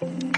Bye.